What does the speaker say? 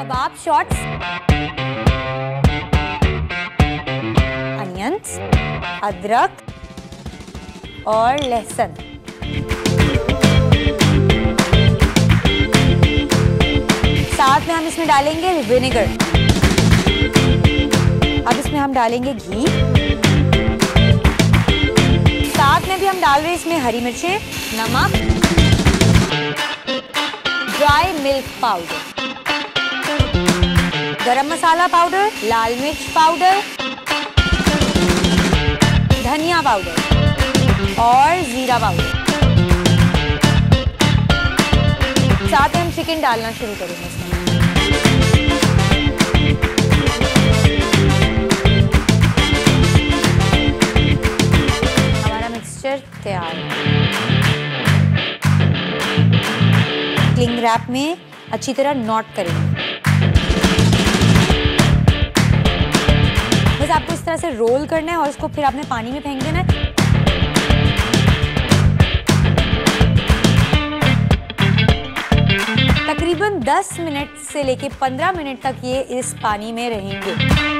कबाब shots onions अदरक और लहसुन. साथ में हम इसमें डालेंगे विनेगर अब इसमें हम डालेंगे घी. साथ में भी हम डाल रहे हैं इसमें हरी मिर्चें, नमक ड्राई मिल्क पाउडर गरम मसाला पाउडर, लाल मिर्च पाउडर, धनिया पाउडर और जीरा पाउडर। साथ में हम चिकन डालना शुरू करेंगे। हमारा मिक्सचर तैयार है। क्लिंग रैप में अच्छी तरह नॉट करेंगे। आपको इस तरह से रोल करना है और उसको फिर आपने पानी में फेंक देना है। तकरीबन 10 मिनट से लेके 15 मिनट तक ये इस पानी में रहेंगे।